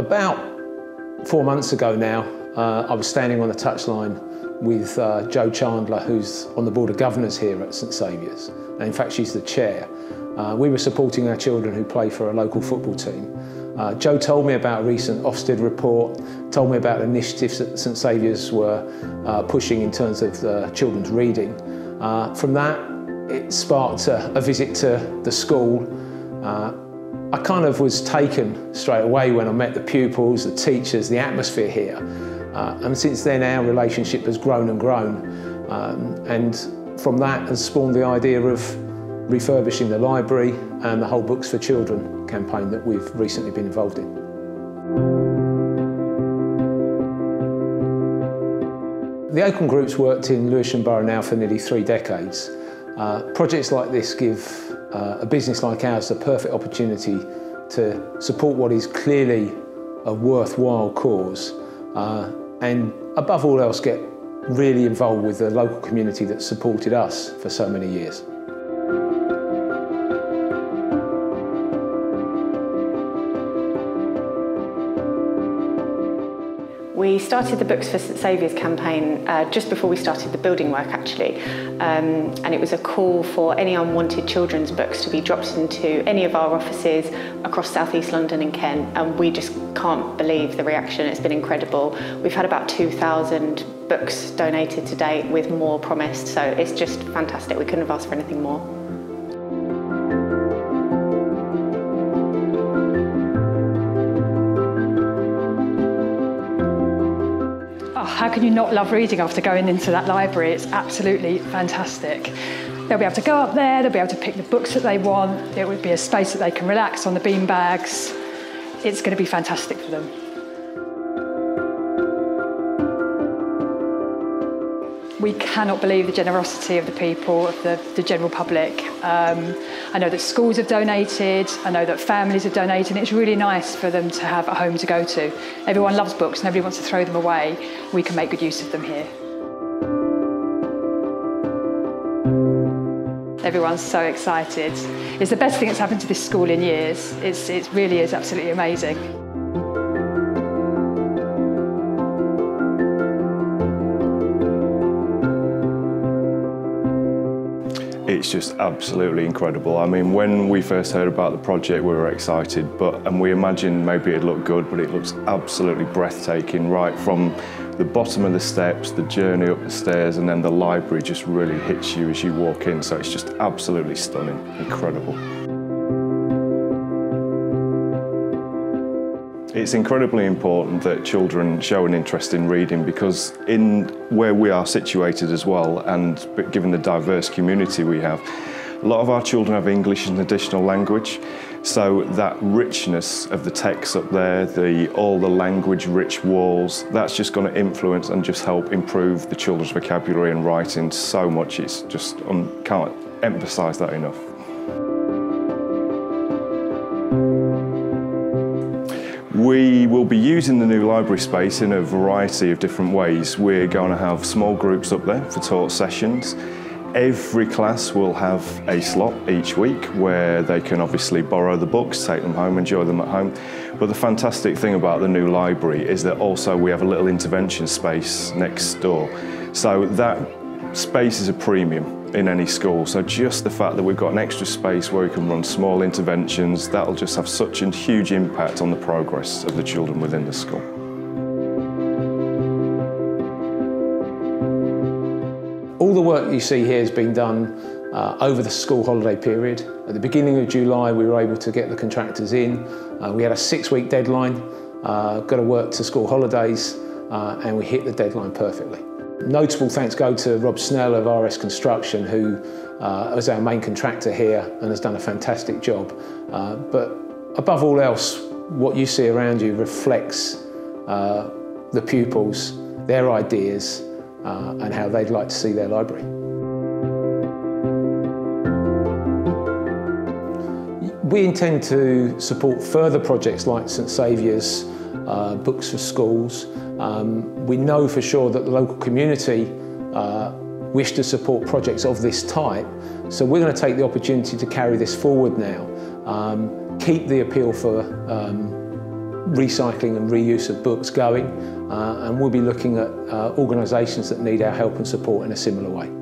About four months ago now, uh, I was standing on the touchline with uh, Jo Chandler, who's on the Board of Governors here at St Saviour's. And in fact, she's the chair. Uh, we were supporting our children who play for a local football team. Uh, Jo told me about a recent Ofsted report, told me about initiatives that St Saviour's were uh, pushing in terms of children's reading. Uh, from that, it sparked a, a, visit to the school. I kind of was taken straight away when I met the pupils, the teachers, the atmosphere here. Uh, and since then, our relationship has grown and grown. Um, and from that has spawned the idea of refurbishing the library and the whole Books for Children campaign that we've recently been involved in. The Acorn Group's worked in Lewisham Borough now for nearly three decades. Uh, projects like this give uh, a business like ours the perfect opportunity to support what is clearly a worthwhile cause uh, and above all else get really involved with the local community that supported us for so many years. We started the Books for St Saviour's campaign uh, just before we started the building work actually um, and it was a call for any unwanted children's books to be dropped into any of our offices across South East London and Kent and we just can't believe the reaction, it's been incredible. We've had about 2,000 books donated to date with more promised so it's just fantastic, we couldn't have asked for anything more. How can you not love reading after going into that library? It's absolutely fantastic. They'll be able to go up there, they'll be able to pick the books that they want, it would be a space that they can relax on the bean bags. It's going to be fantastic for them. We cannot believe the generosity of the people, of the, the general public. Um, I know that schools have donated, I know that families have donated, and it's really nice for them to have a home to go to. Everyone loves books, nobody wants to throw them away. We can make good use of them here. Everyone's so excited. It's the best thing that's happened to this school in years. It's, it really is absolutely amazing. It's just absolutely incredible. I mean, when we first heard about the project, we were excited, but and we imagined maybe it'd look good, but it looks absolutely breathtaking, right from the bottom of the steps, the journey up the stairs, and then the library just really hits you as you walk in. So it's just absolutely stunning, incredible. It's incredibly important that children show an interest in reading because in where we are situated as well and given the diverse community we have, a lot of our children have English as an additional language. So that richness of the text up there, the, all the language rich walls, that's just going to influence and just help improve the children's vocabulary and writing so much. It's just, um, can't emphasise that enough. We will be using the new library space in a variety of different ways. We're going to have small groups up there for taught sessions. Every class will have a slot each week where they can obviously borrow the books, take them home, enjoy them at home. But the fantastic thing about the new library is that also we have a little intervention space next door. So that space is a premium in any school. So just the fact that we've got an extra space where we can run small interventions, that'll just have such a huge impact on the progress of the children within the school. All the work you see here has been done uh, over the school holiday period. At the beginning of July, we were able to get the contractors in. Uh, we had a six-week deadline, uh, got to work to school holidays, uh, and we hit the deadline perfectly. Notable thanks go to Rob Snell of RS Construction, who uh, is our main contractor here and has done a fantastic job. Uh, but above all else, what you see around you reflects uh, the pupils, their ideas, uh, and how they'd like to see their library. We intend to support further projects like St Saviour's uh, Books for Schools, um, we know for sure that the local community uh, wish to support projects of this type, so we're going to take the opportunity to carry this forward now. Um, keep the appeal for um, recycling and reuse of books going uh, and we'll be looking at uh, organisations that need our help and support in a similar way.